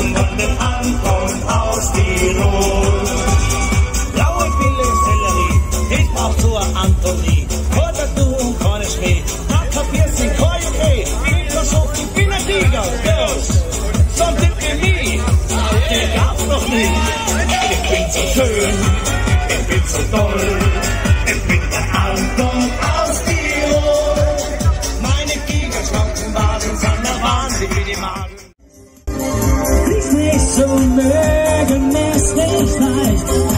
und ab dem Ankommen aus Tirol. So make a mistake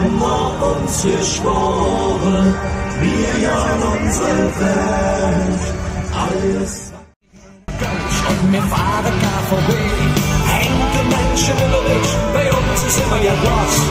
einmal uns geschworen, wir jagen unsere Welt, alles. Und wir fahren KVB, hängen Menschen über dich, bei uns ist immer ja was.